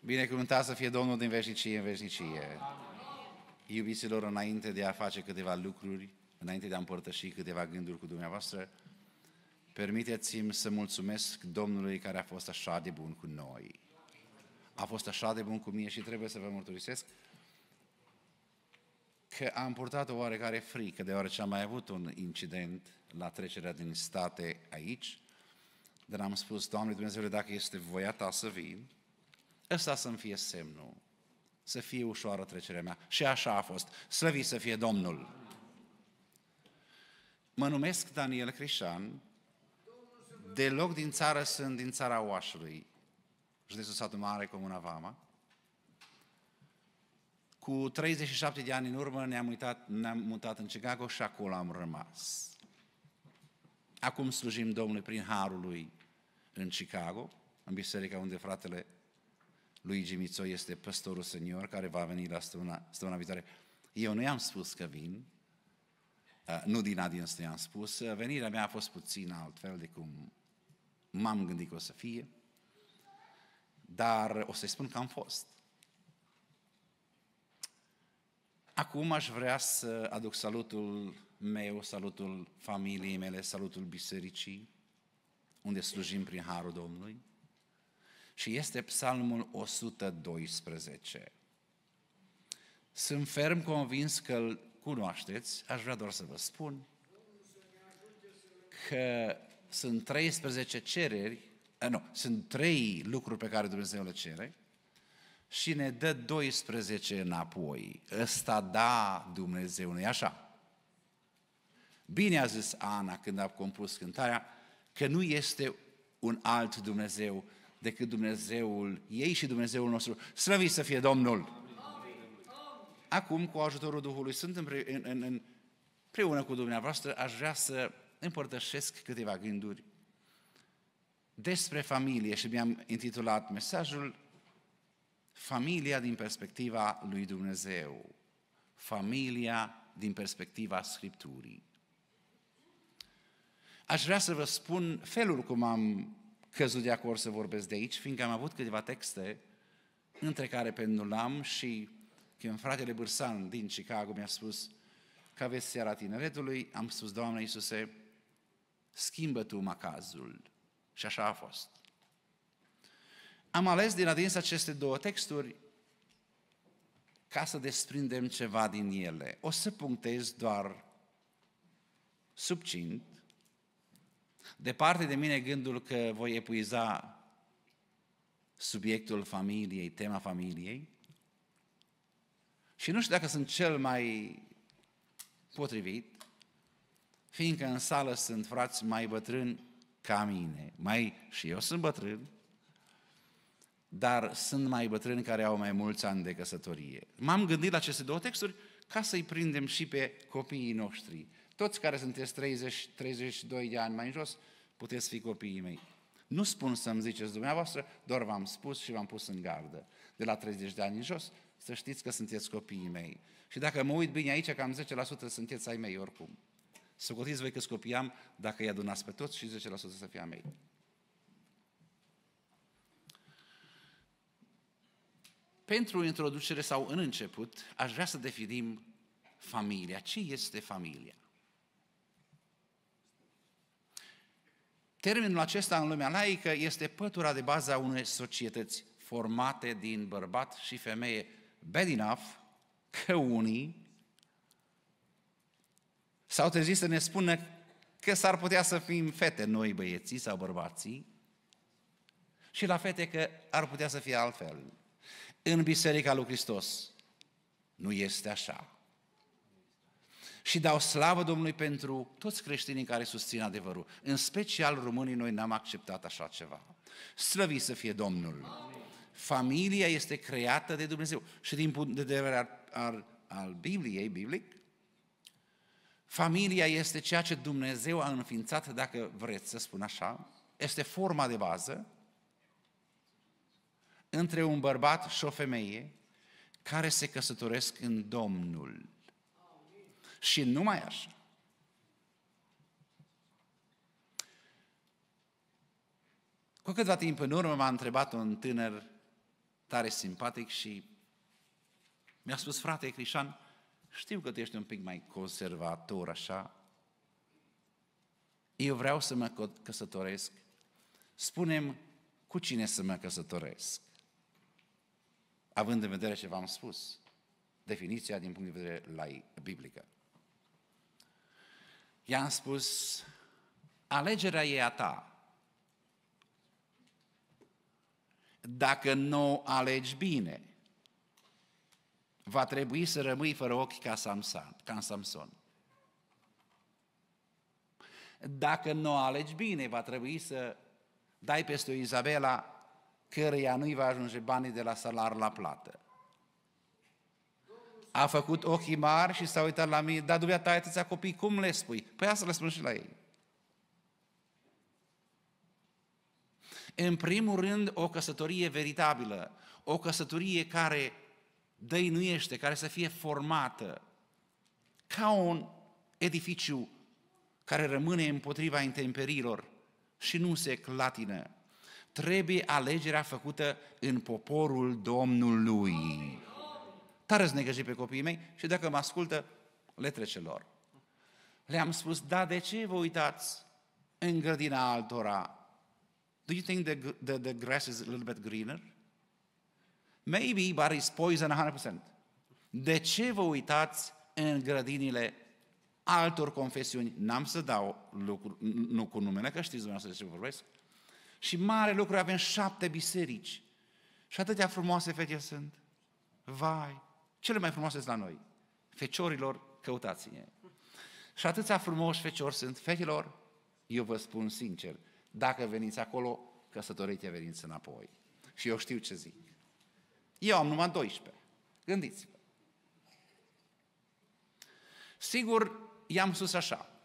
Binecuvântat să fie Domnul din veșnicie în veșnicie. Iubiților, înainte de a face câteva lucruri, înainte de a împărtăși câteva gânduri cu dumneavoastră, permiteți-mi să mulțumesc Domnului care a fost așa de bun cu noi. A fost așa de bun cu mine și trebuie să vă mărturisesc că am purtat o oarecare frică, deoarece am mai avut un incident la trecerea din state aici, dar am spus, Doamne Dumnezeu, dacă este voia Ta să vin, ăsta să-mi fie semnul, să fie ușoară trecerea mea. Și așa a fost. Slăvit să fie Domnul! Mă numesc Daniel Crișan, deloc din țară sunt din țara Oașului, județul Satul Mare, Comuna Vama. Cu 37 de ani în urmă ne-am, uitat, ne-am mutat în Chicago și acolo am rămas. Acum slujim Domnului prin Harul Lui în Chicago, în biserica unde fratele Luigi Mițo este păstorul senior care va veni la stăuna viitoare. Eu nu i-am spus că vin, nu din adins i-am spus, venirea mea a fost puțin altfel de cum m-am gândit că o să fie, dar o să-i spun că am fost. Acum aș vrea să aduc salutul meu, salutul familiei mele, salutul bisericii, unde slujim prin Harul Domnului. Și este psalmul 112. Sunt ferm convins că îl cunoașteți, aș vrea doar să vă spun că sunt 13 cereri, eh, nu, sunt trei lucruri pe care Dumnezeu le cere și ne dă 12 înapoi. Ăsta da Dumnezeu, nu așa? Bine a zis Ana când a compus cântarea că nu este un alt Dumnezeu decât Dumnezeul ei și Dumnezeul nostru. Slăvit să fie Domnul! Acum, cu ajutorul Duhului sunt în, în, în, împreună cu dumneavoastră, aș vrea să împărtășesc câteva gânduri despre familie și mi-am intitulat mesajul Familia din perspectiva lui Dumnezeu. Familia din perspectiva Scripturii. Aș vrea să vă spun felul cum am căzut de acord să vorbesc de aici, fiindcă am avut câteva texte între care pendulam și când fratele Bârsan din Chicago mi-a spus că aveți seara tineretului, am spus, Doamne Iisuse, schimbă Tu macazul. Și așa a fost. Am ales din adins aceste două texturi ca să desprindem ceva din ele. O să punctez doar subcint. Departe de mine gândul că voi epuiza subiectul familiei, tema familiei. Și nu știu dacă sunt cel mai potrivit, fiindcă în sală sunt frați mai bătrâni ca mine, mai și eu sunt bătrân, dar sunt mai bătrâni care au mai mulți ani de căsătorie. M-am gândit la aceste două texturi ca să-i prindem și pe copiii noștri. Toți care sunteți 30, 32 de ani mai în jos, puteți fi copiii mei. Nu spun să-mi ziceți dumneavoastră, doar v-am spus și v-am pus în gardă. De la 30 de ani în jos, să știți că sunteți copiii mei. Și dacă mă uit bine aici, cam 10% sunteți ai mei oricum. Să cotiți voi câți copii am, dacă îi adunați pe toți și 10% să fie a mei. Pentru introducere sau în început, aș vrea să definim familia. Ce este familia? Termenul acesta în lumea laică este pătura de bază a unei societăți formate din bărbat și femeie. Bad enough că unii s-au trezit să ne spună că s-ar putea să fim fete noi băieții sau bărbații și la fete că ar putea să fie altfel. În Biserica lui Hristos nu este așa. Și dau slavă Domnului pentru toți creștinii care susțin adevărul. În special românii, noi n-am acceptat așa ceva. Slăvit să fie Domnul! Amin. Familia este creată de Dumnezeu. Și din punct de vedere al, al, al Bibliei, biblic, Familia este ceea ce Dumnezeu a înființat, dacă vreți să spun așa, este forma de bază între un bărbat și o femeie care se căsătoresc în Domnul. Și numai așa. Cu câteva timp în urmă m-a întrebat un tânăr tare simpatic și mi-a spus, frate Crișan, știu că tu ești un pic mai conservator așa, eu vreau să mă căsătoresc, spunem cu cine să mă căsătoresc, având în vedere ce v-am spus, definiția din punct de vedere lai, biblică. I-am spus, alegerea e a ta, dacă nu alegi bine, va trebui să rămâi fără ochi ca Samson. Ca Samson. Dacă nu alegi bine, va trebui să dai peste o Izabela căreia nu-i va ajunge banii de la salar la plată. A făcut ochii mari și s-a uitat la mine, dar dumneata atâția copii, cum le spui? Păi asta le spun și la ei. În primul rând, o căsătorie veritabilă, o căsătorie care dăinuiește, care să fie formată ca un edificiu care rămâne împotriva intemperilor și nu se clatină. Trebuie alegerea făcută în poporul Domnului. Tare negăji pe copiii mei și dacă mă ascultă, le trece lor. Le-am spus, da, de ce vă uitați în grădina altora Do you think the, the, the grass is a little bit greener? Maybe, but it's poison 100%. De ce vă uitați în grădinile altor confesiuni? N-am să dau lucru, nu cu numele, că știți dumneavoastră de ce vorbesc. Și mare lucru, avem șapte biserici. Și atâtea frumoase fete sunt. Vai, cele mai frumoase sunt la noi. Feciorilor, căutați-ne. Și atâția frumoși feciori sunt. Fetelor, eu vă spun sincer, dacă veniți acolo, căsătoriți veniți înapoi. Și eu știu ce zic. Eu am numai 12. Gândiți-vă. Sigur, i-am spus așa.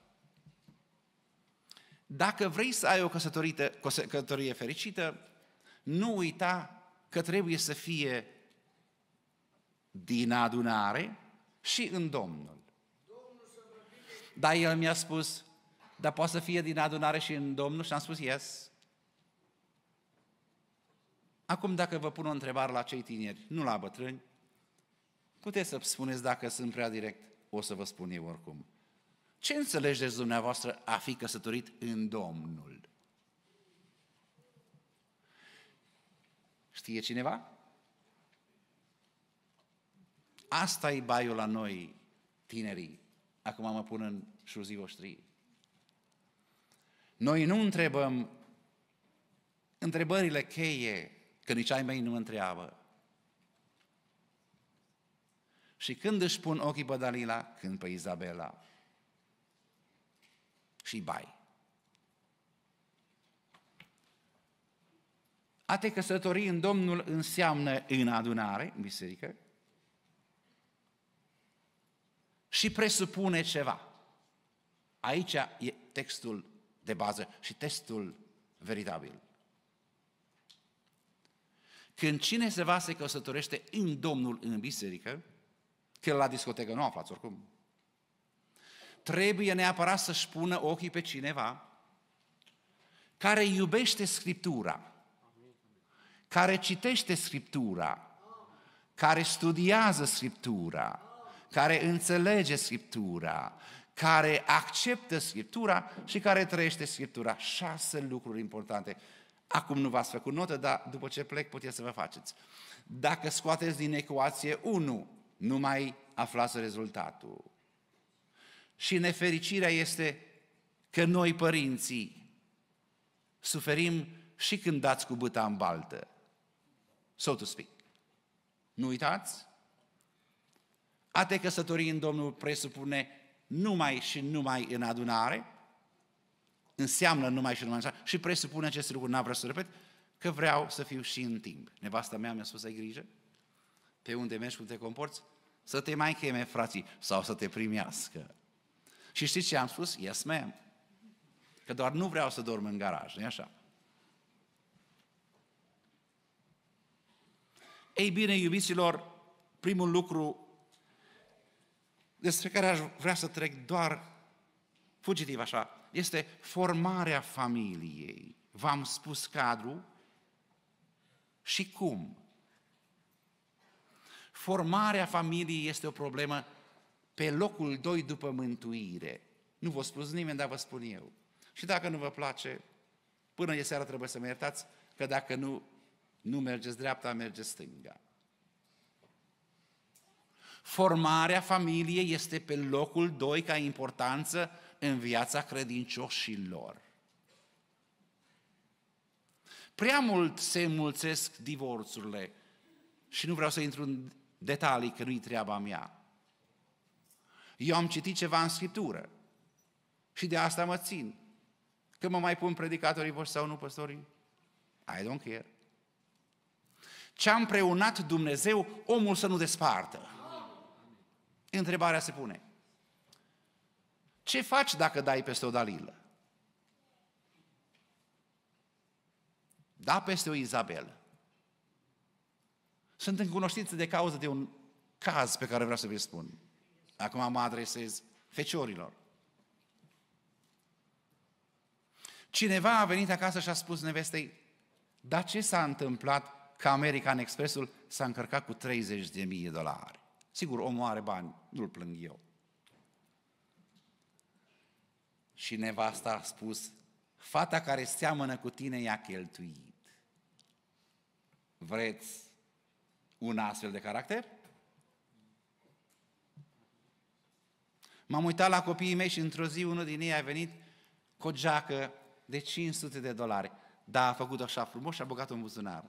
Dacă vrei să ai o căsătorie fericită, nu uita că trebuie să fie din adunare și în Domnul. Dar el mi-a spus, dar poate să fie din adunare și în Domnul? Și am spus, yes. Acum, dacă vă pun o întrebare la cei tineri, nu la bătrâni, puteți să spuneți dacă sunt prea direct, o să vă spun eu oricum. Ce înțelegeți dumneavoastră a fi căsătorit în Domnul? Știe cineva? Asta e baiul la noi, tinerii. Acum mă pun în șuzii voștri. Noi nu întrebăm întrebările cheie, că nici ai mei nu întreabă. Și când își pun ochii pe Dalila, când pe Izabela. Și bai. A te căsători în Domnul înseamnă în adunare, în biserică, și presupune ceva. Aici e textul de bază și testul veritabil. Când cine se va se căsătorește în Domnul în biserică, că la discotecă nu aflați oricum, trebuie neapărat să-și pună ochii pe cineva care iubește Scriptura, care citește Scriptura, care studiază Scriptura, care înțelege Scriptura, care acceptă Scriptura și care trăiește Scriptura. Șase lucruri importante. Acum nu v-ați făcut notă, dar după ce plec puteți să vă faceți. Dacă scoateți din ecuație 1, nu mai aflați rezultatul. Și nefericirea este că noi, părinții, suferim și când dați cu băta în baltă. So to speak. Nu uitați? A te căsători în Domnul presupune numai și numai în adunare, înseamnă numai și numai în adunare, și presupune acest lucru, n-am vrea să repet, că vreau să fiu și în timp. Nevasta mea mi-a spus, ai grijă, pe unde mergi, cum te comporți, să te mai cheme frații sau să te primească. Și știți ce am spus? Yes, ma'am. Că doar nu vreau să dorm în garaj, nu așa? Ei bine, iubiților, primul lucru despre care aș vrea să trec doar fugitiv așa, este formarea familiei. V-am spus cadru și cum. Formarea familiei este o problemă pe locul doi după mântuire. Nu vă spus nimeni, dar vă spun eu. Și dacă nu vă place, până e seara trebuie să mă iertați, că dacă nu, nu mergeți dreapta, mergeți stânga. Formarea familiei este pe locul doi ca importanță în viața credincioșilor. Prea mult se înmulțesc divorțurile și nu vreau să intru în detalii, că nu-i treaba mea. Eu am citit ceva în Scriptură și de asta mă țin. Că mă mai pun predicatorii voștri sau nu, păstorii? I don't care. Ce-a împreunat Dumnezeu, omul să nu despartă. Întrebarea se pune. Ce faci dacă dai peste o dalilă? Da peste o Izabelă. Sunt în cunoștință de cauză de un caz pe care vreau să vi spun. Acum mă adresez feciorilor. Cineva a venit acasă și a spus nevestei, dar ce s-a întâmplat că American Expressul s-a încărcat cu 30 de mii de dolari? Sigur, omul are bani, nu-l plâng eu. Și nevasta a spus, fata care seamănă cu tine i-a cheltuit. Vreți un astfel de caracter? M-am uitat la copiii mei și într-o zi unul din ei a venit cu o geacă de 500 de dolari. Da, a făcut așa frumos și a băgat-o în buzunar.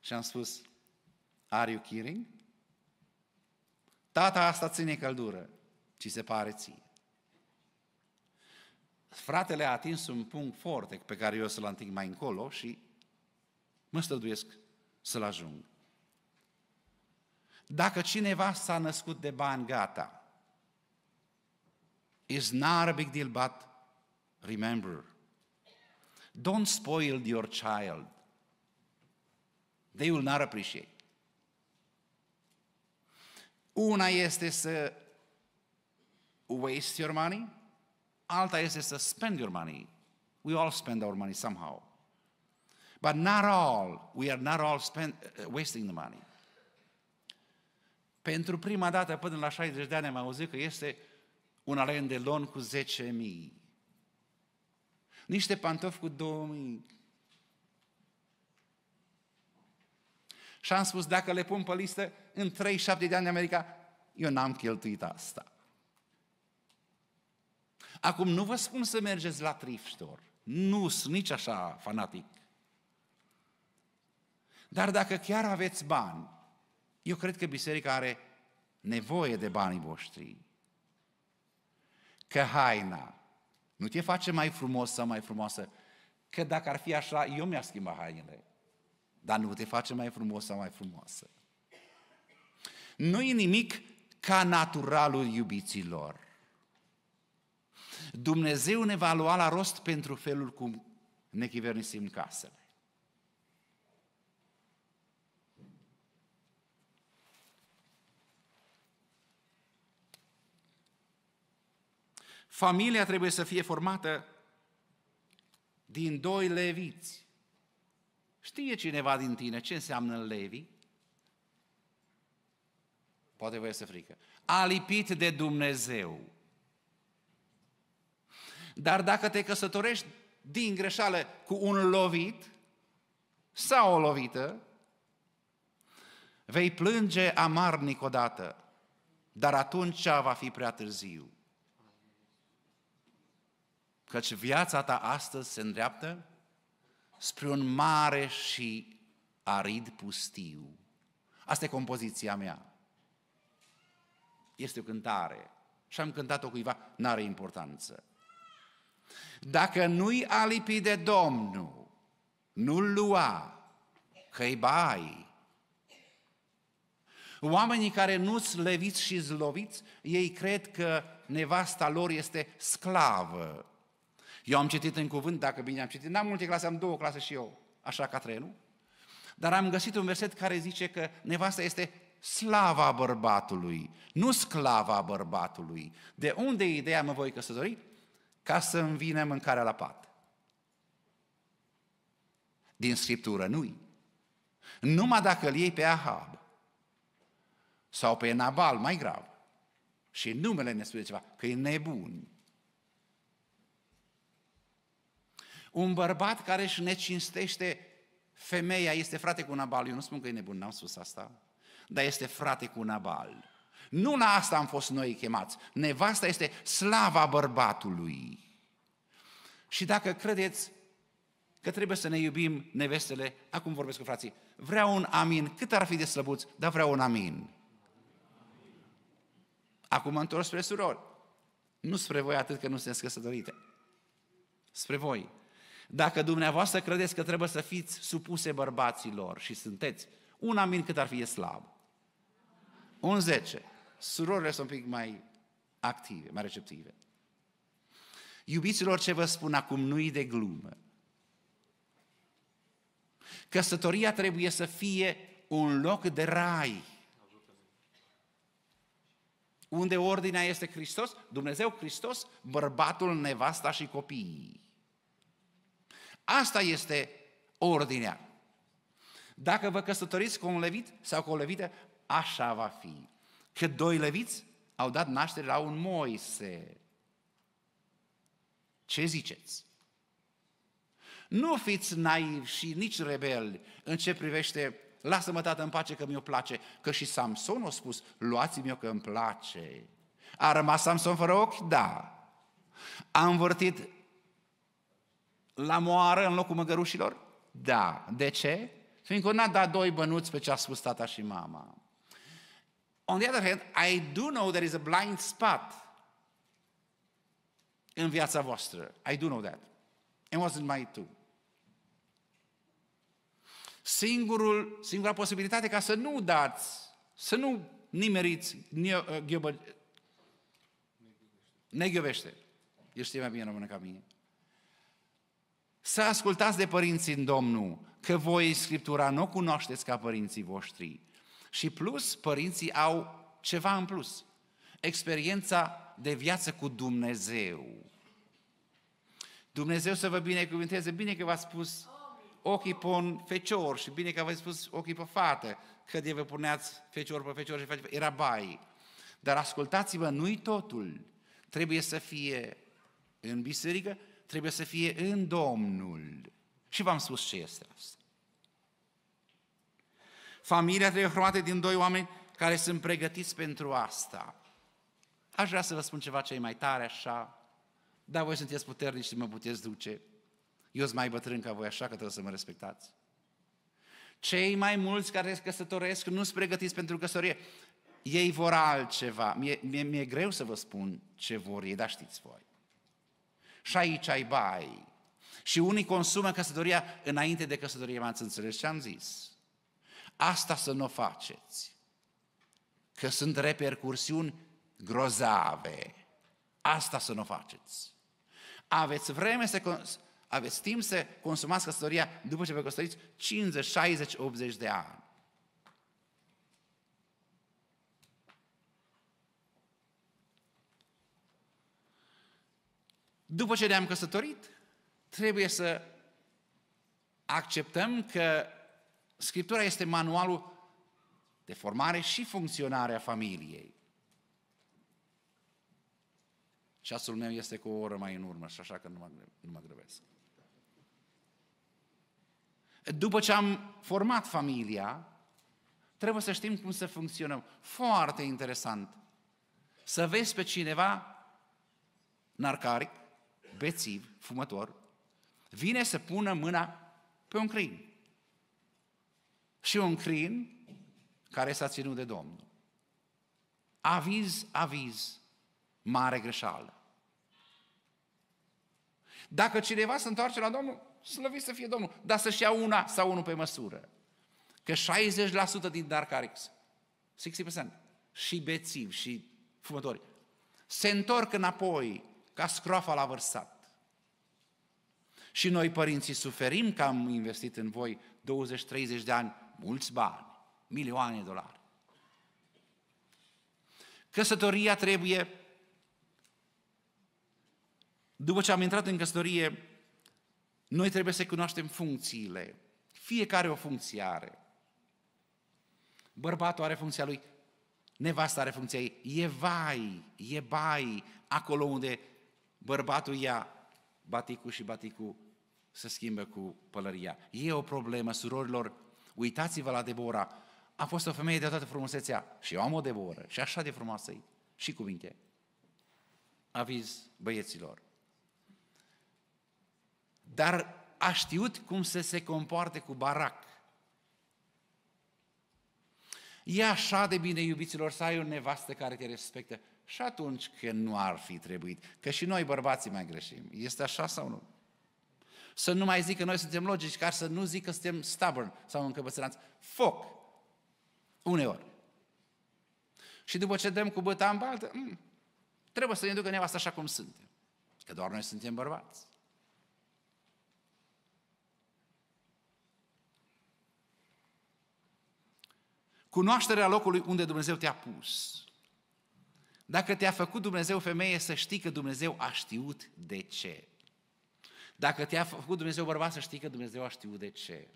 Și am spus, are you kidding? Tata asta ține căldură, ci se pare ție. Fratele a atins un punct foarte pe care eu să-l ating mai încolo și mă străduiesc să-l ajung. Dacă cineva s-a născut de bani, gata. It's not a big deal, but remember, don't spoil your child. They will not appreciate. Una este să waste your money, alta este să spend your money. We all spend our money somehow. But not all, we are not all spend, uh, wasting the money. Pentru prima dată până la 60 de ani am auzit că este un alen de lon cu 10.000. Niște pantofi cu 2.000. Și am spus, dacă le pun pe listă, în 37 de ani de America, eu n-am cheltuit asta. Acum, nu vă spun să mergeți la thrift store. Nu sunt nici așa fanatic. Dar dacă chiar aveți bani, eu cred că biserica are nevoie de banii voștri. Că haina nu te face mai frumos sau mai frumoasă, că dacă ar fi așa, eu mi-aș schimba hainele. Dar nu te face mai frumos sau mai frumoasă. Nu e nimic ca naturalul iubiților. Dumnezeu ne va lua la rost pentru felul cum ne chivernisim casele. Familia trebuie să fie formată din doi leviți. Știe cineva din tine ce înseamnă levi? Poate vă este frică. A lipit de Dumnezeu. Dar dacă te căsătorești din greșeală cu un lovit sau o lovită, vei plânge amarnic odată, dar atunci va fi prea târziu. Căci viața ta astăzi se îndreaptă spre un mare și arid pustiu. Asta e compoziția mea. Este o cântare. Și am cântat-o cuiva, n-are importanță. Dacă nu-i alipi de Domnul, nu-l lua, că-i bai. Oamenii care nu-s leviți și zloviți, ei cred că nevasta lor este sclavă eu am citit în cuvânt, dacă bine am citit, n-am multe clase, am două clase și eu, așa ca trenul. Dar am găsit un verset care zice că nevasta este slava bărbatului, nu sclava bărbatului. De unde e ideea mă voi căsători? Ca să îmi vină mâncarea la pat. Din Scriptură nu Numai dacă îl iei pe Ahab sau pe Nabal, mai grav, și numele ne spune ceva, că e nebun. Un bărbat care își necinstește femeia este frate cu Nabal. Eu nu spun că e nebun, n-am spus asta. Dar este frate cu Nabal. Nu la asta am fost noi chemați. Nevasta este slava bărbatului. Și dacă credeți că trebuie să ne iubim nevestele, acum vorbesc cu frații, vreau un amin, cât ar fi de slăbuți, dar vreau un amin. Acum mă întorc spre surori. Nu spre voi atât că nu sunteți căsătorite. Spre voi. Dacă dumneavoastră credeți că trebuie să fiți supuse bărbaților și sunteți, un amin cât ar fi e slab. Un zece. Surorile sunt un pic mai active, mai receptive. Iubiților, ce vă spun acum nu-i de glumă. Căsătoria trebuie să fie un loc de rai. Unde ordinea este Hristos, Dumnezeu Hristos, bărbatul, nevasta și copiii. Asta este ordinea. Dacă vă căsătoriți cu un levit sau cu o levită, așa va fi. Că doi leviți au dat naștere la un Moise. Ce ziceți? Nu fiți naivi și nici rebeli în ce privește lasă-mă tată în pace că mi-o place, că și Samson a spus, luați-mi-o că îmi place. A rămas Samson fără ochi? Da. A învârtit la moară în locul măgărușilor? Da. De ce? Fiindcă n-a dat doi bănuți pe ce a spus tata și mama. On the other hand, I do know there is a blind spot în viața voastră. I do know that. It wasn't my too. Singurul, singura posibilitate ca să nu dați, să nu nimeriți, uh, neghiubește. Eu știu mai bine română ca mine. Să ascultați de părinții în Domnul, că voi Scriptura nu cunoașteți ca părinții voștri. Și plus, părinții au ceva în plus. Experiența de viață cu Dumnezeu. Dumnezeu să vă binecuvânteze, bine că v-a spus ochii pe un fecior și bine că v-a spus ochii pe fată, că de vă puneați fecior pe fecior și face, era bai. Dar ascultați-vă, nu-i totul. Trebuie să fie în biserică, trebuie să fie în Domnul. Și v-am spus ce este asta. Familia trebuie formată din doi oameni care sunt pregătiți pentru asta. Aș vrea să vă spun ceva ce e mai tare așa, dar voi sunteți puternici și mă puteți duce. Eu sunt mai bătrân ca voi, așa că trebuie să mă respectați. Cei mai mulți care se căsătoresc nu sunt pregătiți pentru căsătorie. Ei vor altceva. Mie, mie, mi-e greu să vă spun ce vor ei, dar știți voi. Și aici ai bai. Și unii consumă căsătoria înainte de căsătorie, m-ați înțeles ce am zis? Asta să nu o faceți. Că sunt repercursiuni grozave. Asta să nu o faceți. Aveți vreme să aveți timp să consumați căsătoria după ce vă căsătoriți 50, 60, 80 de ani. După ce ne-am căsătorit, trebuie să acceptăm că Scriptura este manualul de formare și funcționare a familiei. Ceasul meu este cu o oră mai în urmă și așa că nu mă, nu mă grăbesc. După ce am format familia, trebuie să știm cum să funcționăm. Foarte interesant. Să vezi pe cineva narcaric, bețiv, fumător, vine să pună mâna pe un crin. Și un crin care s-a ținut de Domnul. Aviz, aviz, mare greșeală. Dacă cineva se întoarce la Domnul, slăvit să fie Domnul, dar să-și ia una sau unul pe măsură. Că 60% din Darcarix, 60%, și bețivi și fumători, se întorc înapoi ca scroafa la vărsat. Și noi, părinții, suferim că am investit în voi 20-30 de ani mulți bani, milioane de dolari. Căsătoria trebuie, după ce am intrat în căsătorie, noi trebuie să cunoaștem funcțiile. Fiecare o funcție are. Bărbatul are funcția lui, nevasta are funcția ei. E vai, e bai, acolo unde bărbatul ia baticul și baticul să schimbe cu pălăria. E o problemă, surorilor, uitați-vă la Debora. A fost o femeie de toată frumusețea. Și eu am o Deboră. Și așa de frumoasă e. Și cuvinte. Aviz băieților. Dar a știut cum să se comporte cu Barac. E așa de bine, iubiților, să ai o nevastă care te respectă și atunci când nu ar fi trebuit. Că și noi bărbații mai greșim. Este așa sau nu? Să nu mai zic că noi suntem logici, ca să nu zic că suntem stubborn sau încăpățânați. Foc! Uneori. Și după ce dăm cu băta în baltă, mm, trebuie să ne ducă nevasta așa cum suntem. Că doar noi suntem bărbați. Cunoașterea locului unde Dumnezeu te-a pus. Dacă te-a făcut Dumnezeu femeie, să știi că Dumnezeu a știut de ce. Dacă te-a făcut Dumnezeu bărbat, să știi că Dumnezeu a știut de ce.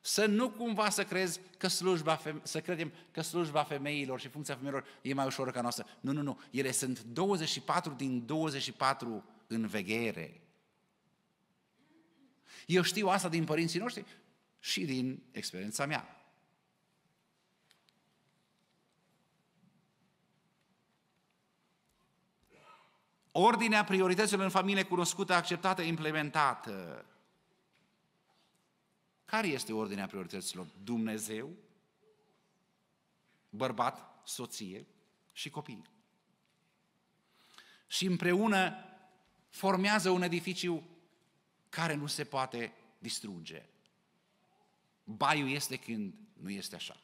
Să nu cumva să crezi că slujba, feme- să credem că slujba femeilor și funcția femeilor e mai ușoră ca noastră. Nu, nu, nu. Ele sunt 24 din 24 în veghere. Eu știu asta din părinții noștri și din experiența mea. Ordinea priorităților în familie cunoscută, acceptată, implementată. Care este ordinea priorităților? Dumnezeu, bărbat, soție și copii. Și împreună formează un edificiu care nu se poate distruge. Baiul este când nu este așa.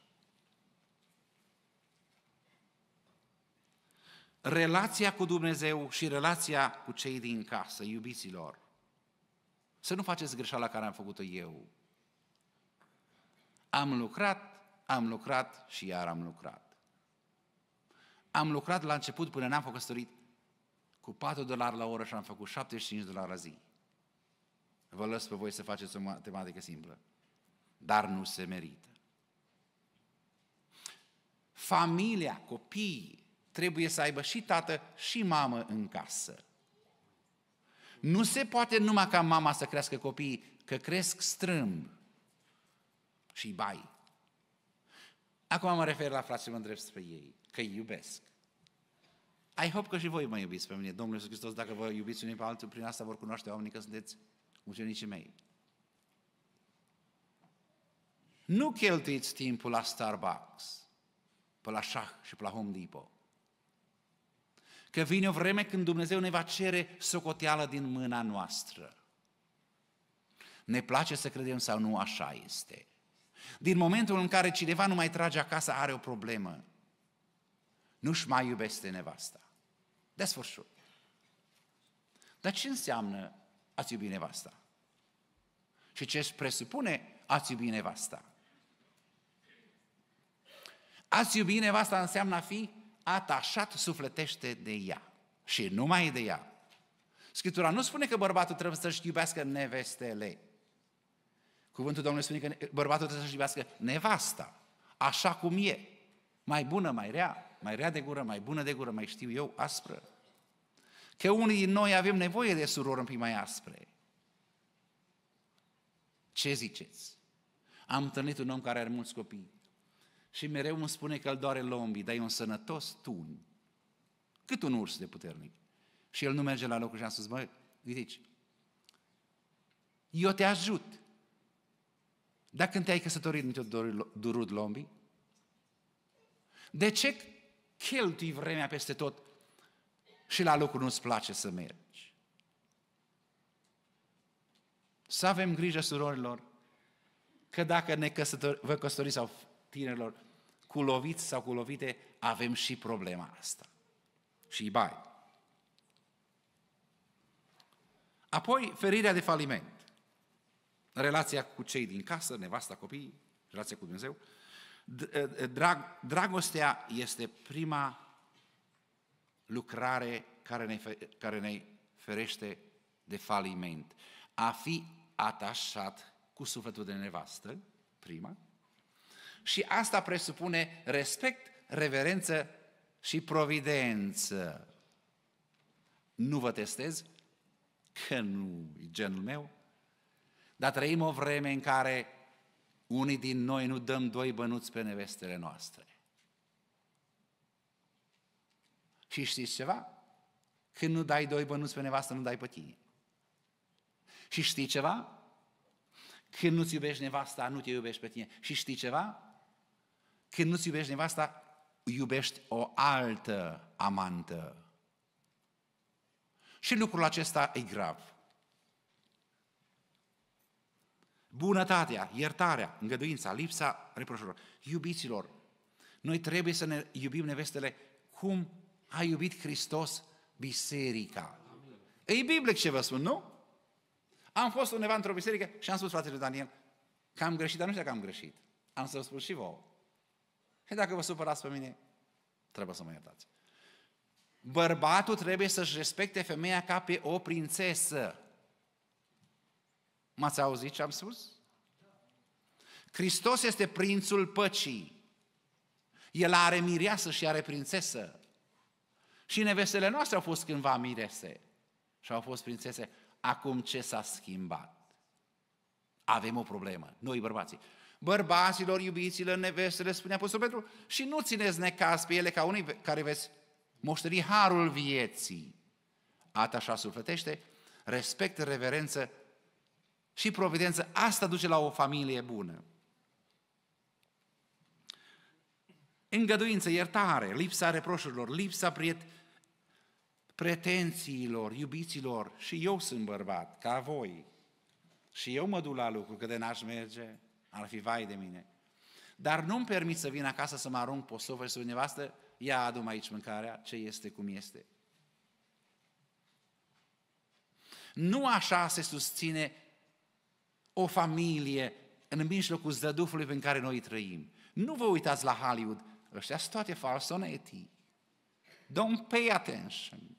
Relația cu Dumnezeu și relația cu cei din casă, iubiților. Să nu faceți greșeala care am făcut-o eu. Am lucrat, am lucrat și iar am lucrat. Am lucrat la început până n-am fost căsătorit cu 4 dolari la oră și am făcut 75 dolari la zi. Vă lăs pe voi să faceți o matematică simplă. Dar nu se merită. Familia, copiii, trebuie să aibă și tată și mamă în casă. Nu se poate numai ca mama să crească copiii, că cresc strâmb și bai. Acum mă refer la frații, mă îndrept spre ei, că îi iubesc. I hope că și voi mă iubiți pe mine. Domnul Iisus Hristos, dacă vă iubiți unii pe altul, prin asta vor cunoaște oamenii că sunteți ucenicii mei. Nu cheltuiți timpul la Starbucks, pe la șah și pe la Home Depot. Că vine o vreme când Dumnezeu ne va cere socoteală din mâna noastră. Ne place să credem sau nu, așa este. Din momentul în care cineva nu mai trage acasă, are o problemă. Nu-și mai iubește nevasta. De sfârșit. Dar ce înseamnă ați iubi nevasta? Și ce își presupune ați iubi nevasta? Ați iubi nevasta înseamnă a fi atașat sufletește de ea și numai de ea. Scriptura nu spune că bărbatul trebuie să-și iubească nevestele. Cuvântul Domnului spune că bărbatul trebuie să-și iubească nevasta, așa cum e. Mai bună, mai rea, mai rea de gură, mai bună de gură, mai știu eu, aspră. Că unii din noi avem nevoie de surori un pic mai aspre. Ce ziceți? Am întâlnit un om care are mulți copii. Și mereu îmi spune că îl doare lombii, dar e un sănătos tun. Cât un urs de puternic. Și el nu merge la locul și am spus, băi, uite eu te ajut. Dacă când te-ai căsătorit nu te-a durut lombii? De ce cheltui vremea peste tot și la locul nu-ți place să mergi? Să avem grijă, surorilor, că dacă ne căsători, vă căsătoriți sau tinerilor, cu loviți sau cu lovite, avem și problema asta. Și bai. Apoi, ferirea de faliment. Relația cu cei din casă, nevasta, copii, relația cu Dumnezeu. Drag, dragostea este prima lucrare care ne, care ne ferește de faliment. A fi atașat cu sufletul de nevastă, prima, și asta presupune respect, reverență și providență. Nu vă testez, că nu e genul meu, dar trăim o vreme în care unii din noi nu dăm doi bănuți pe nevestele noastre. Și știți ceva? Când nu dai doi bănuți pe nevastă, nu dai pe tine. Și știi ceva? Când nu-ți iubești nevasta, nu te iubești pe tine. Și știi ceva? Când nu-ți iubești nevasta, iubești o altă amantă. Și lucrul acesta e grav. Bunătatea, iertarea, îngăduința, lipsa reproșurilor. Iubiților, noi trebuie să ne iubim nevestele cum a iubit Hristos biserica. E biblic ce vă spun, nu? Am fost undeva într-o biserică și am spus fratele Daniel că am greșit, dar nu știu că am greșit. Am să vă spun și vouă. Și dacă vă supărați pe mine, trebuie să mă iertați. Bărbatul trebuie să-și respecte femeia ca pe o prințesă. M-ați auzit ce am spus? Hristos este prințul păcii. El are mireasă și are prințesă. Și nevestele noastre au fost cândva mirese și au fost prințese. Acum ce s-a schimbat? Avem o problemă, noi bărbații. Bărbaților, iubiților, nevestele, spune Apostol Petru, și nu țineți necaz pe ele ca unii care veți moșteni harul vieții. Atașa sufletește, respect, reverență și providență. Asta duce la o familie bună. Îngăduință, iertare, lipsa reproșurilor, lipsa priet, pretențiilor, iubiților. Și eu sunt bărbat, ca voi. Și eu mă duc la lucru, că de n-aș merge, ar fi vai de mine. Dar nu-mi permit să vin acasă să mă arunc pe sofă și să nevastă, ia adu aici mâncarea, ce este, cum este. Nu așa se susține o familie în mijlocul zădufului în care noi trăim. Nu vă uitați la Hollywood, ăștia sunt toate falsonetii. Don't pay attention.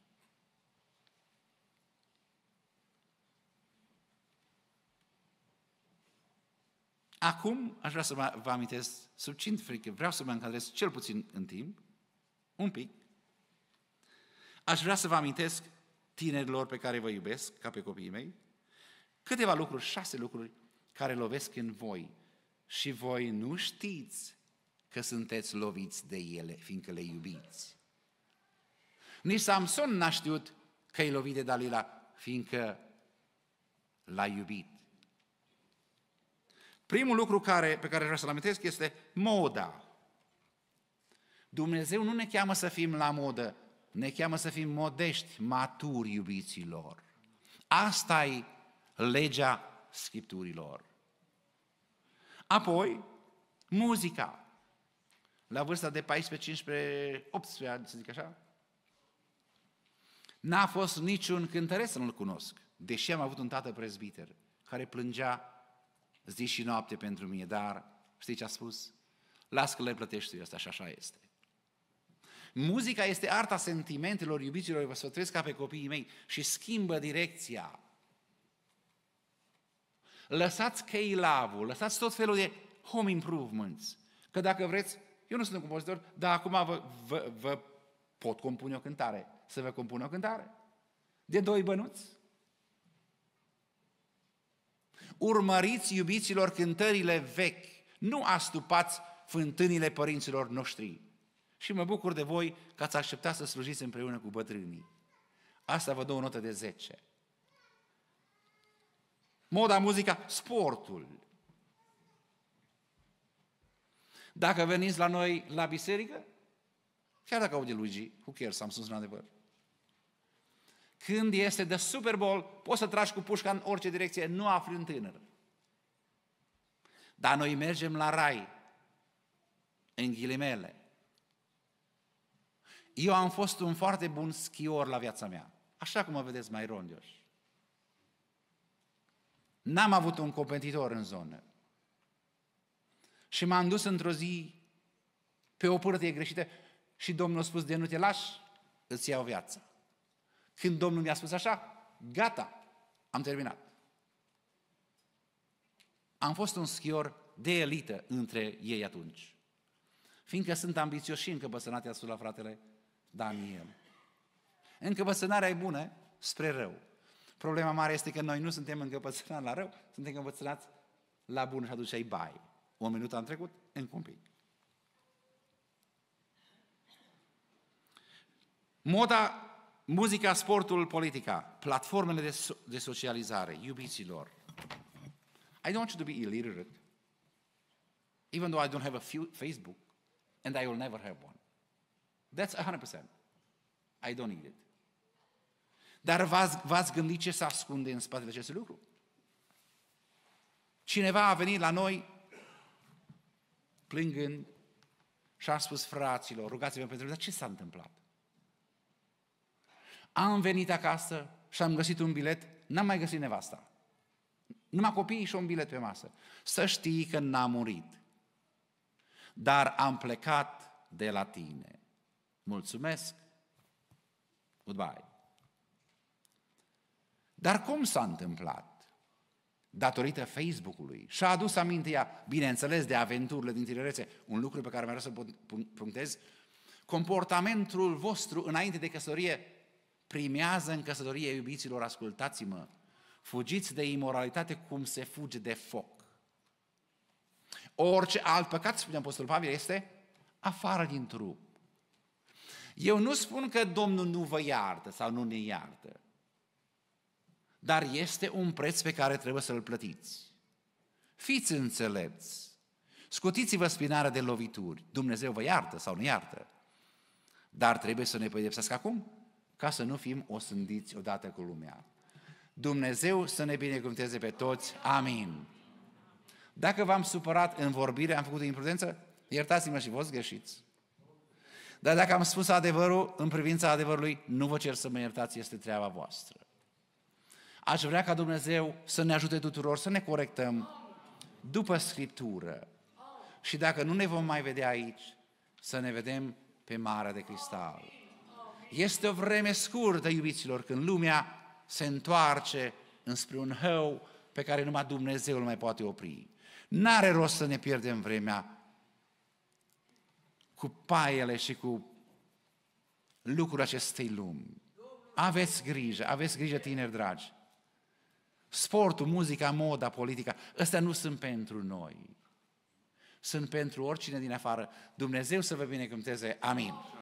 Acum aș vrea să vă amintesc, subțint frică, vreau să mă încadrez cel puțin în timp, un pic. Aș vrea să vă amintesc tinerilor pe care vă iubesc, ca pe copiii mei, câteva lucruri, șase lucruri care lovesc în voi și voi nu știți că sunteți loviți de ele, fiindcă le iubiți. Nici Samson n-a știut că e lovit de Dalila, fiindcă l-a iubit. Primul lucru care, pe care vreau să-l amintesc este moda. Dumnezeu nu ne cheamă să fim la modă, ne cheamă să fim modești, maturi, iubiților. Asta e legea Scripturilor. Apoi, muzica. La vârsta de 14, 15, 18 ani, să zic așa, n-a fost niciun cântăresc să nu-l cunosc, deși am avut un tată prezbiter care plângea zi și noapte pentru mine, dar știi ce a spus? Las că le plătești asta și așa este. Muzica este arta sentimentelor, iubiților, vă sfătuiesc ca pe copiii mei și schimbă direcția. Lăsați cheilavul, lăsați tot felul de home improvements. Că dacă vreți, eu nu sunt un compozitor, dar acum vă, vă, vă pot compune o cântare. Să vă compun o cântare. De doi bănuți. Urmăriți, iubiților, cântările vechi. Nu astupați fântânile părinților noștri. Și mă bucur de voi că ați acceptat să slujiți împreună cu bătrânii. Asta vă dă o notă de 10. Moda, muzica, sportul. Dacă veniți la noi la biserică, chiar dacă aude Luigi, who cares, am spus în adevăr. Când este de Super Bowl, poți să tragi cu pușca în orice direcție, nu afli un tânăr. Dar noi mergem la rai, în ghilimele. Eu am fost un foarte bun schior la viața mea, așa cum mă vedeți mai rondioș. N-am avut un competitor în zonă. Și m-am dus într-o zi pe o pârtie greșită și Domnul a spus de nu te lași, îți iau viața. Când Domnul mi-a spus așa, gata, am terminat. Am fost un schior de elită între ei atunci. Fiindcă sunt ambițioși și încăpățânate la fratele Daniel. Încăpățânarea e bună spre rău. Problema mare este că noi nu suntem încăpățânați la rău, suntem încăpățânați la bun și atunci ai bai. O minută am trecut, încă un pic. Moda, muzica, sportul, politica, platformele de, so- de socializare, iubiților. I don't want you to be illiterate, even though I don't have a few Facebook, and I will never have one. That's 100%. I don't need it. Dar v-ați, v-ați gândit ce se ascunde în spatele acestui lucru? Cineva a venit la noi plângând și a spus fraților, rugați-vă pentru dar ce s-a întâmplat? Am venit acasă și am găsit un bilet, n-am mai găsit nevasta. Numai copiii și un bilet pe masă. Să știi că n-am murit. Dar am plecat de la tine. Mulțumesc. Goodbye. Dar cum s-a întâmplat? Datorită Facebook-ului. Și-a adus aminte ea, bineînțeles, de aventurile din tinerețe, un lucru pe care vreau să punctez, comportamentul vostru înainte de căsătorie primează în căsătorie iubiților, ascultați-mă, fugiți de imoralitate cum se fuge de foc. Orice alt păcat, spune Apostolul Pavel, este afară din trup. Eu nu spun că Domnul nu vă iartă sau nu ne iartă, dar este un preț pe care trebuie să-l plătiți. Fiți înțelepți, scotiți-vă spinarea de lovituri, Dumnezeu vă iartă sau nu iartă, dar trebuie să ne pedepsească acum, ca să nu fim osândiți odată cu lumea. Dumnezeu să ne binecuvânteze pe toți. Amin. Dacă v-am supărat în vorbire, am făcut imprudență, iertați-mă și vă greșiți. Dar dacă am spus adevărul, în privința adevărului, nu vă cer să mă iertați, este treaba voastră. Aș vrea ca Dumnezeu să ne ajute tuturor să ne corectăm după Scriptură. Și dacă nu ne vom mai vedea aici, să ne vedem pe Marea de Cristal. Este o vreme scurtă, iubiților, când lumea se întoarce înspre un hău pe care numai Dumnezeu îl mai poate opri. N-are rost să ne pierdem vremea cu paiele și cu lucrul acestei lumi. Aveți grijă, aveți grijă, tineri dragi. Sportul, muzica, moda, politica, ăstea nu sunt pentru noi. Sunt pentru oricine din afară. Dumnezeu să vă binecuvânteze. Amin.